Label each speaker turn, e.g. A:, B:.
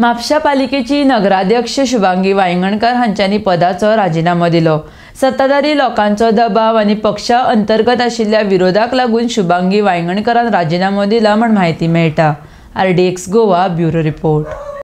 A: म्हापशा पालिकेची नगराध्यक्ष शुभांगी वांयगणकर हांच्यांनी पदाचो राजिनामो दिलो. सत्ताधारी लोकांचो दबाव आनी पक्षा अंतर्गत आशिल्ल्या विरोधाक लागून शुभांगी वांयगणकरान राजिनामो दिला म्हण म्हायती मेळटा. R D X Goa bureau report.